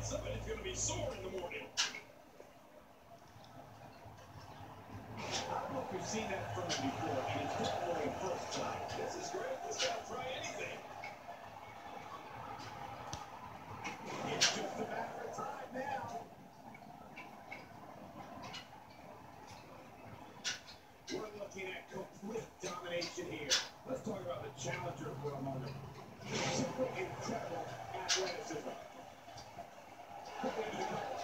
gets it's going to be sore in the morning.